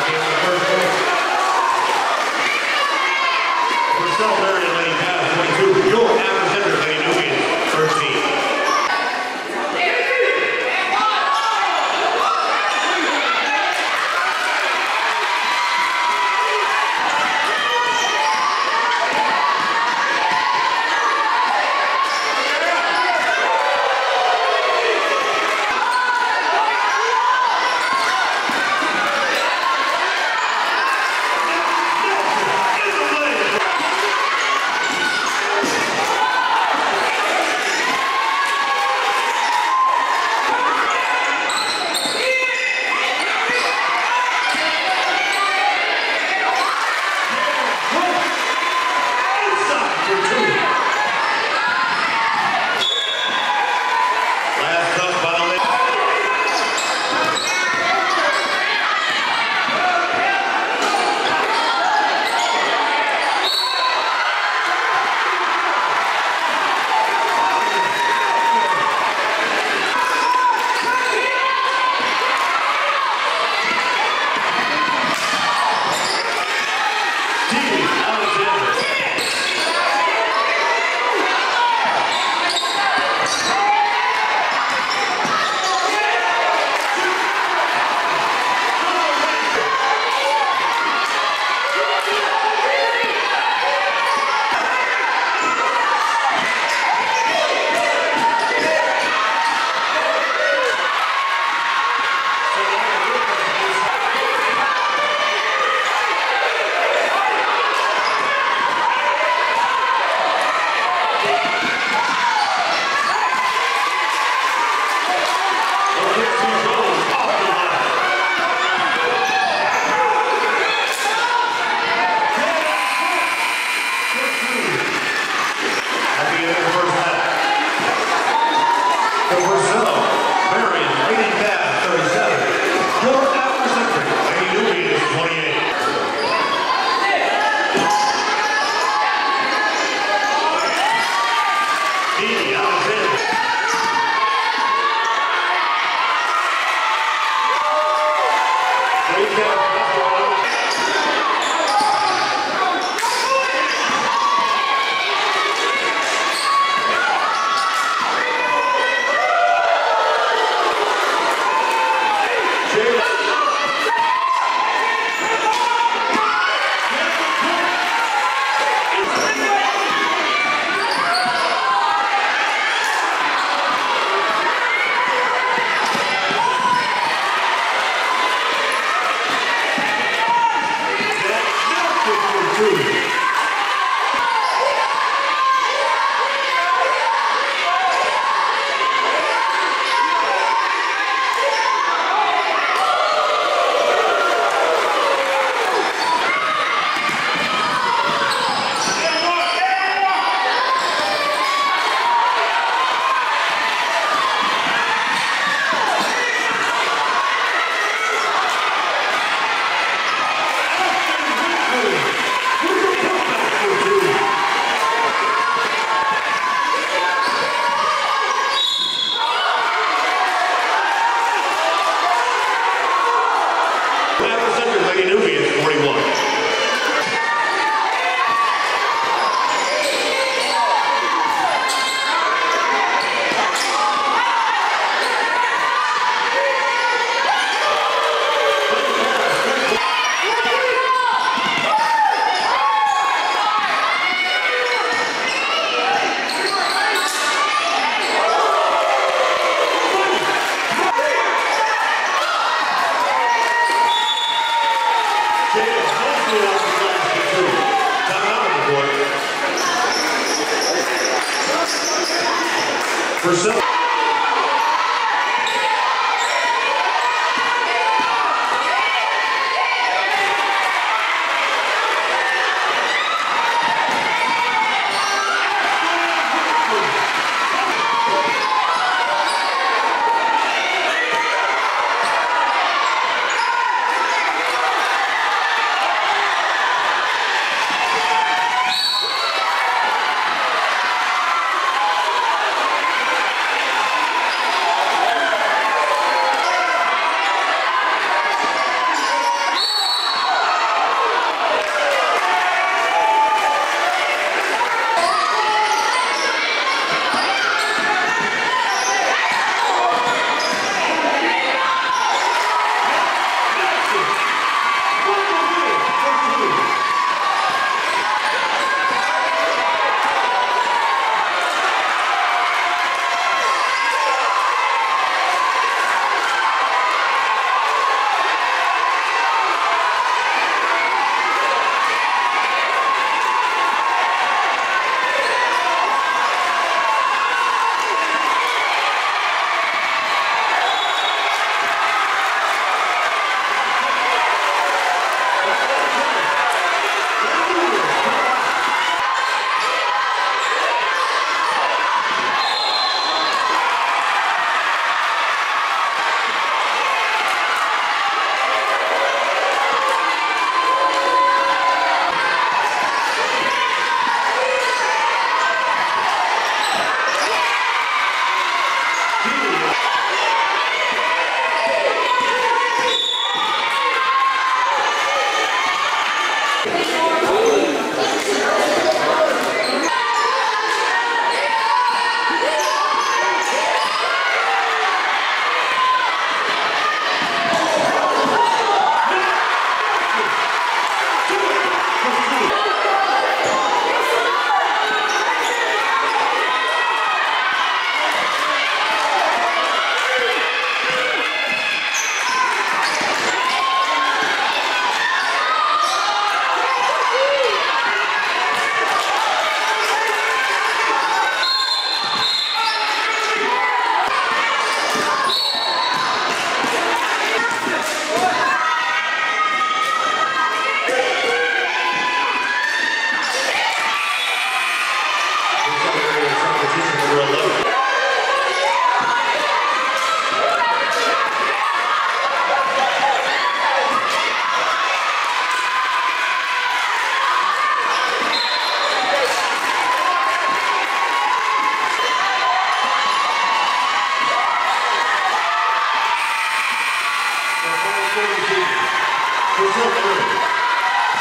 We're celebrating. For Silver.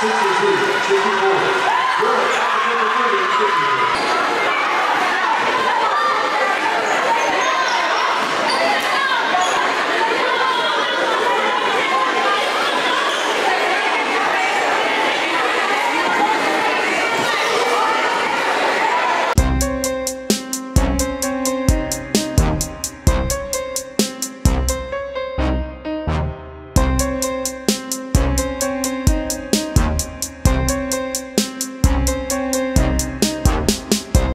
谢谢谢谢谢谢，我。